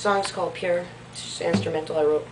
song's called Pure. It's just instrumental I wrote.